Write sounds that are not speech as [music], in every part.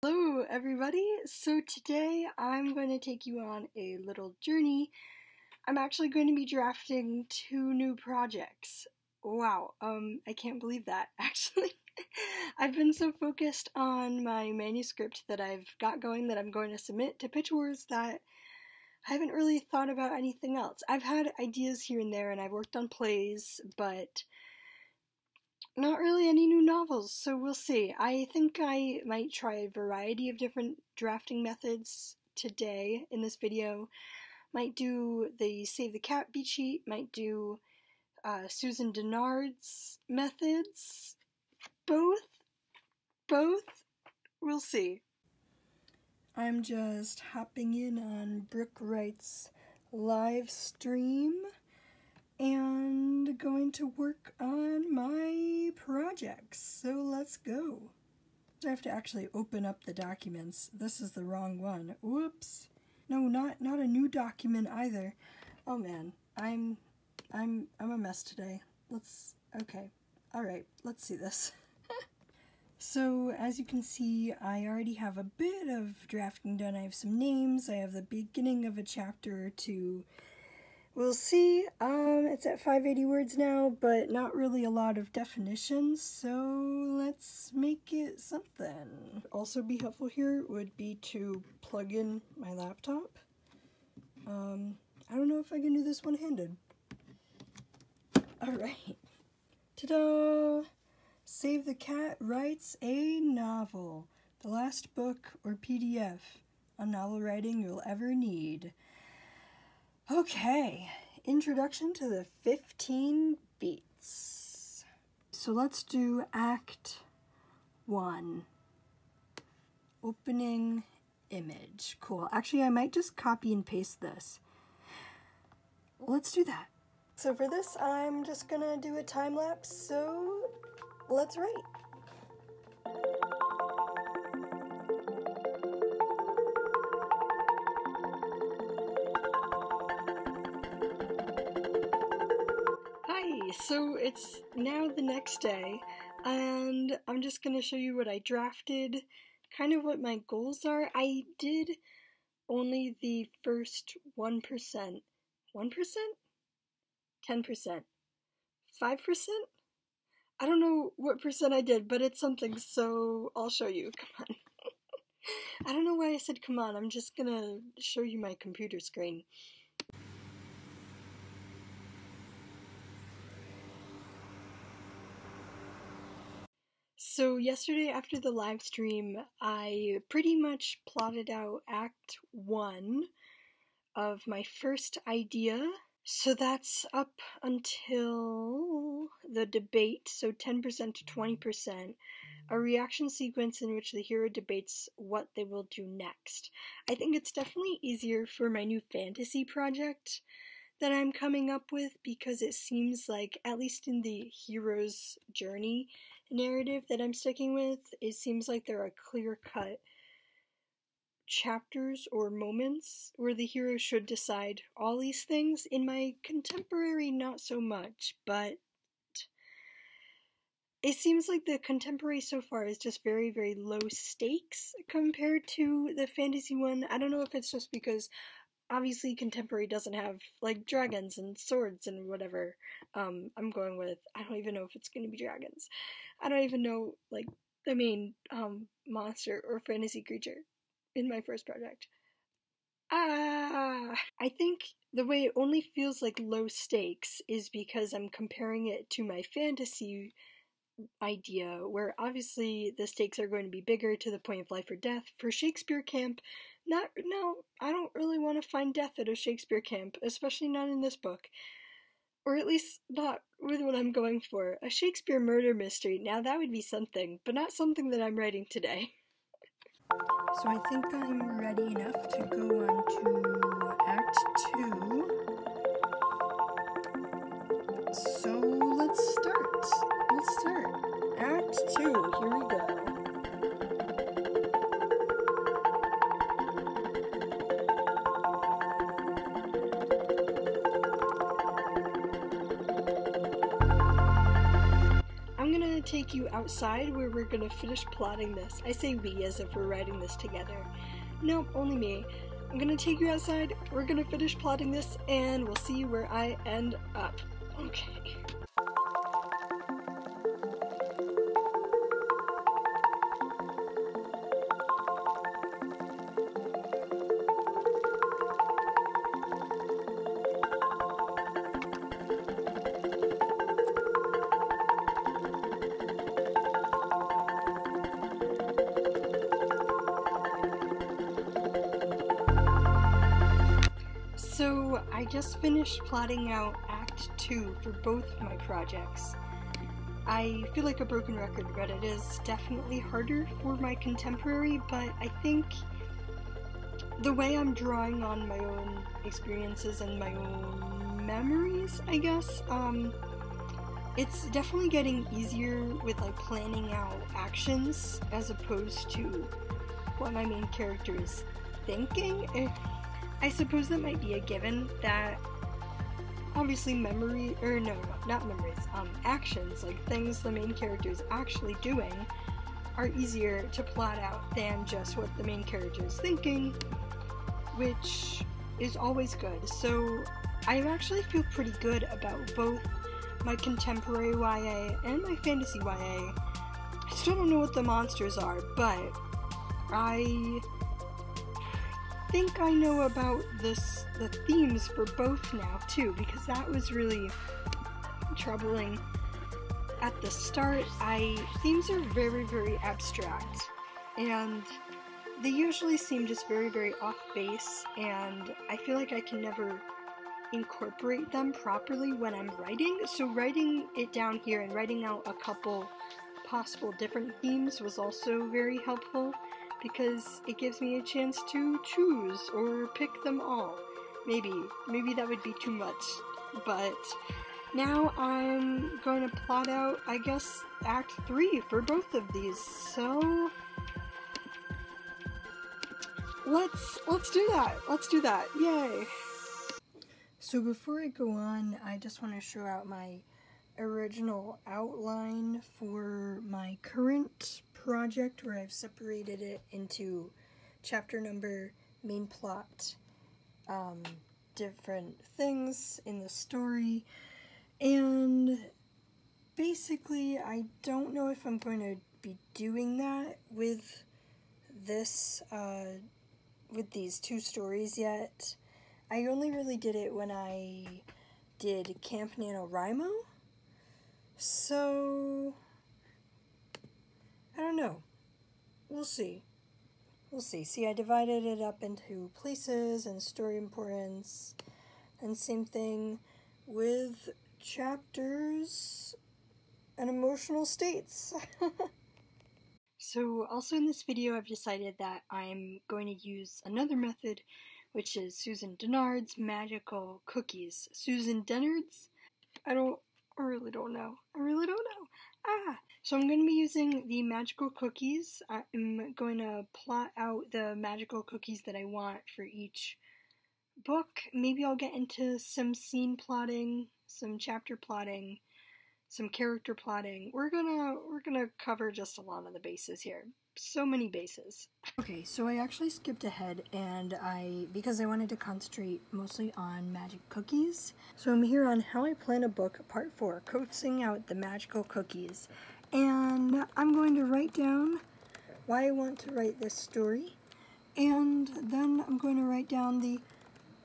Hello, everybody. So today I'm going to take you on a little journey. I'm actually going to be drafting two new projects. Wow, um, I can't believe that, [laughs] actually. I've been so focused on my manuscript that I've got going that I'm going to submit to Pitch Wars that I haven't really thought about anything else. I've had ideas here and there and I've worked on plays, but not really any new novels, so we'll see. I think I might try a variety of different drafting methods today in this video. Might do the Save the Cat beat sheet, might do uh, Susan Dennard's methods. Both? Both? We'll see. I'm just hopping in on Brooke Wright's live stream and going to work on my projects. So let's go. I have to actually open up the documents. This is the wrong one. Whoops. No, not not a new document either. Oh man, I'm I'm I'm a mess today. Let's okay. All right, let's see this. [laughs] so, as you can see, I already have a bit of drafting done. I have some names. I have the beginning of a chapter to We'll see. Um, it's at 580 words now, but not really a lot of definitions, so let's make it something. Also be helpful here would be to plug in my laptop. Um, I don't know if I can do this one-handed. Alright. Ta-da! Save the Cat writes a novel. The last book or PDF on novel writing you'll ever need. Okay, introduction to the 15 beats. So let's do Act 1. Opening image. Cool. Actually, I might just copy and paste this. Let's do that. So for this, I'm just gonna do a time lapse, so let's write. So it's now the next day, and I'm just going to show you what I drafted, kind of what my goals are. I did only the first 1%. 1%? 10%? 5%? I don't know what percent I did, but it's something, so I'll show you. [laughs] Come on. I don't know why I said come on, I'm just gonna show you my computer screen. So, yesterday after the live stream, I pretty much plotted out Act 1 of my first idea. So, that's up until the debate, so 10% to 20%, a reaction sequence in which the hero debates what they will do next. I think it's definitely easier for my new fantasy project that I'm coming up with because it seems like, at least in the hero's journey, narrative that I'm sticking with, it seems like there are clear cut chapters or moments where the hero should decide all these things. In my contemporary, not so much, but it seems like the contemporary so far is just very, very low stakes compared to the fantasy one. I don't know if it's just because obviously contemporary doesn't have like dragons and swords and whatever um i'm going with i don't even know if it's going to be dragons. I don't even know like the main um monster or fantasy creature in my first project. Ah i think the way it only feels like low stakes is because i'm comparing it to my fantasy idea where obviously the stakes are going to be bigger to the point of life or death. For shakespeare camp not no, I don't really want to find death at a Shakespeare camp, especially not in this book. Or at least not with what I'm going for. A Shakespeare murder mystery. Now that would be something, but not something that I'm writing today. So I think I'm ready enough to go on to Act 2. Take you outside where we're gonna finish plotting this. I say we as if we're writing this together. Nope, only me. I'm gonna take you outside, we're gonna finish plotting this, and we'll see where I end up. Just finished plotting out Act 2 for both of my projects. I feel like a broken record, but it is definitely harder for my contemporary, but I think the way I'm drawing on my own experiences and my own memories, I guess, um, it's definitely getting easier with like planning out actions as opposed to what my main character is thinking. I suppose that might be a given that obviously memory or no, no not memories um actions like things the main character is actually doing are easier to plot out than just what the main character is thinking which is always good. So i actually feel pretty good about both my contemporary ya and my fantasy ya i still don't know what the monsters are but i think I know about this the themes for both now too because that was really troubling at the start. I themes are very very abstract and they usually seem just very very off base and I feel like I can never incorporate them properly when I'm writing. So writing it down here and writing out a couple possible different themes was also very helpful because it gives me a chance to choose or pick them all. Maybe, maybe that would be too much, but now I'm going to plot out, I guess, Act 3 for both of these, so let's, let's do that, let's do that, yay! So before I go on, I just want to show out my original outline for my current project where I've separated it into chapter number, main plot, um, different things in the story, and basically I don't know if I'm going to be doing that with this, uh, with these two stories yet. I only really did it when I did Camp NaNoWriMo, so I don't know. We'll see. We'll see. See, I divided it up into places and story importance, and same thing with chapters and emotional states. [laughs] so also in this video I've decided that I'm going to use another method which is Susan Dennard's magical cookies. Susan Dennard's? I don't I really don't know. I really don't know. Ah! So I'm going to be using the magical cookies. I'm going to plot out the magical cookies that I want for each book. Maybe I'll get into some scene plotting, some chapter plotting, some character plotting. We're gonna we're gonna cover just a lot of the bases here. So many bases. Okay, so I actually skipped ahead and I because I wanted to concentrate mostly on magic cookies. So I'm here on how I plan a book part 4, coaxing out the magical cookies. And I'm going to write down why I want to write this story. And then I'm going to write down the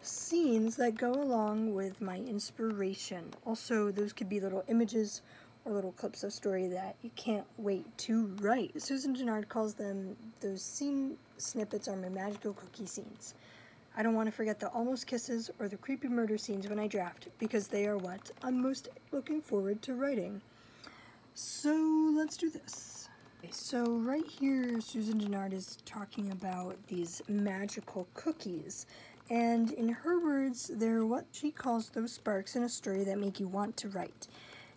scenes that go along with my inspiration. Also, those could be little images or little clips of story that you can't wait to write. Susan Dennard calls them, those scene snippets are my magical cookie scenes. I don't want to forget the almost kisses or the creepy murder scenes when I draft because they are what I'm most looking forward to writing. So let's do this. So right here, Susan Dennard is talking about these magical cookies. And in her words, they're what she calls those sparks in a story that make you want to write.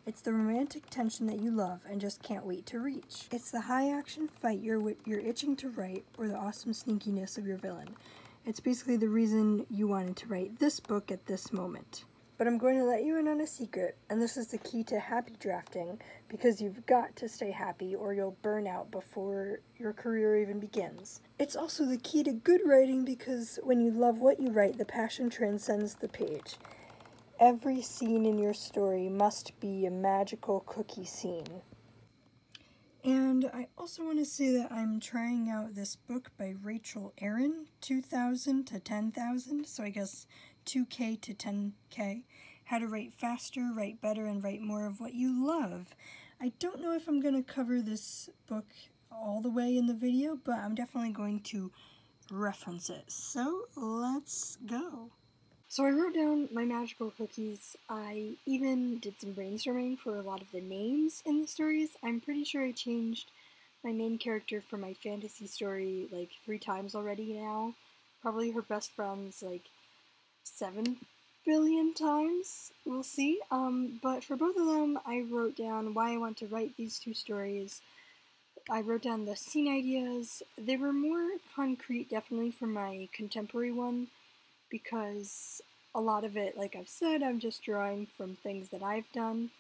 It's the romantic tension that you love and just can't wait to reach. It's the high action fight you're, you're itching to write or the awesome sneakiness of your villain. It's basically the reason you wanted to write this book at this moment. But I'm going to let you in on a secret, and this is the key to happy drafting, because you've got to stay happy or you'll burn out before your career even begins. It's also the key to good writing because when you love what you write, the passion transcends the page. Every scene in your story must be a magical cookie scene. And I also want to say that I'm trying out this book by Rachel Aaron, 2000 to 10,000, so I guess 2K to 10K. How to write faster, write better, and write more of what you love. I don't know if I'm going to cover this book all the way in the video, but I'm definitely going to reference it. So let's go. So I wrote down my magical cookies. I even did some brainstorming for a lot of the names in the stories. I'm pretty sure I changed my main character for my fantasy story like three times already now. Probably her best friends like seven billion times. We'll see. Um, but for both of them, I wrote down why I want to write these two stories. I wrote down the scene ideas. They were more concrete, definitely, for my contemporary one, because a lot of it, like I've said, I'm just drawing from things that I've done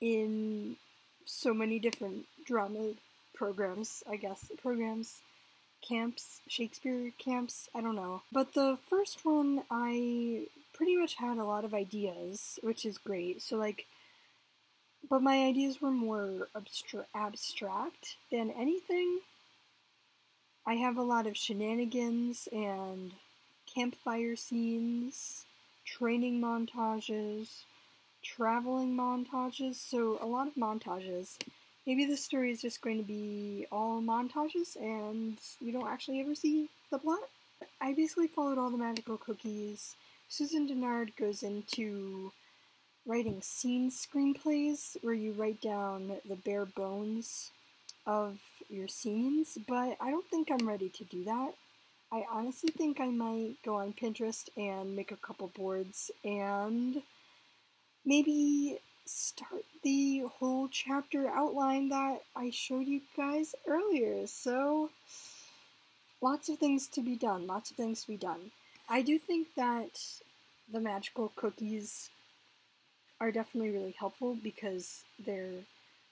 in so many different drama programs, I guess, programs camps, Shakespeare camps, I don't know. But the first one, I pretty much had a lot of ideas, which is great. So, like, but my ideas were more abstra- abstract than anything. I have a lot of shenanigans and campfire scenes, training montages, traveling montages, so a lot of montages. Maybe this story is just going to be all montages and we don't actually ever see the plot. I basically followed all the magical cookies. Susan Dennard goes into writing scene screenplays where you write down the bare bones of your scenes, but I don't think I'm ready to do that. I honestly think I might go on Pinterest and make a couple boards and maybe start the whole chapter outline that I showed you guys earlier. So, lots of things to be done, lots of things to be done. I do think that the magical cookies are definitely really helpful because they're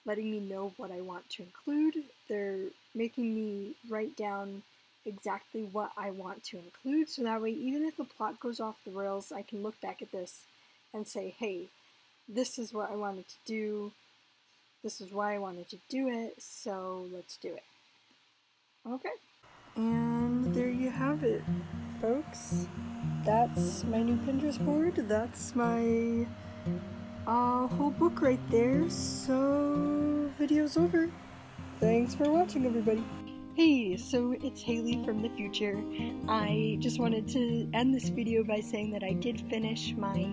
letting me know what I want to include. They're making me write down exactly what I want to include so that way even if the plot goes off the rails, I can look back at this and say, hey, this is what I wanted to do, this is why I wanted to do it, so let's do it. Okay. And there you have it, folks. That's my new Pinterest board. That's my uh, whole book right there. So, video's over. Thanks for watching, everybody. Hey, so it's Hayley from the future. I just wanted to end this video by saying that I did finish my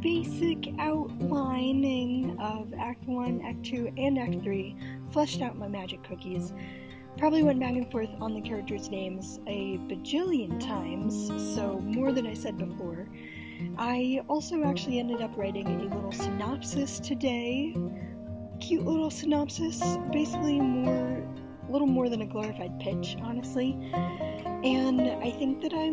basic outlining of Act 1, Act 2, and Act 3, fleshed out my magic cookies. Probably went back and forth on the characters' names a bajillion times, so more than I said before. I also actually ended up writing a little synopsis today. Cute little synopsis, basically more, little more than a glorified pitch, honestly. And I think that I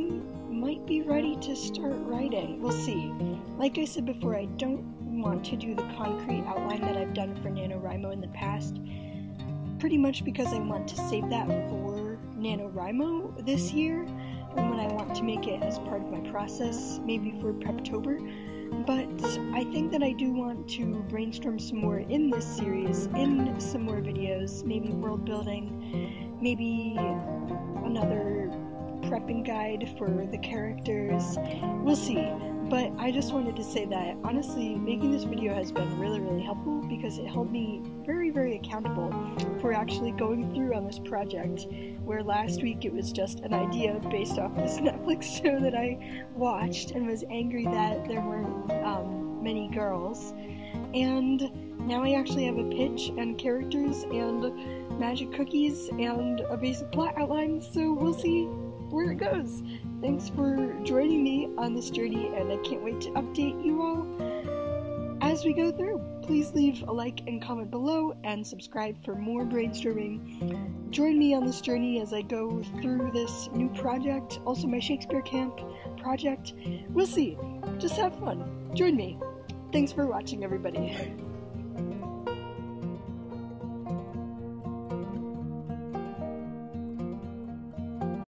might be ready to start writing. We'll see. Like I said before, I don't want to do the concrete outline that I've done for NaNoWriMo in the past, pretty much because I want to save that for NaNoWriMo this year, and when I want to make it as part of my process, maybe for Preptober. But I think that I do want to brainstorm some more in this series, in some more videos, maybe world building, maybe another prepping guide for the characters. We'll see. But I just wanted to say that honestly, making this video has been really, really helpful because it held me very, very accountable for actually going through on this project. Where last week it was just an idea based off this [laughs] Netflix show that I watched and was angry that there weren't um, many girls. And now I actually have a pitch and characters and magic cookies and a basic plot outline, so we'll see where it goes. Thanks for joining me on this journey, and I can't wait to update you all as we go through. Please leave a like and comment below and subscribe for more brainstorming. Join me on this journey as I go through this new project, also my Shakespeare Camp project. We'll see. Just have fun. Join me. Thanks for watching, everybody.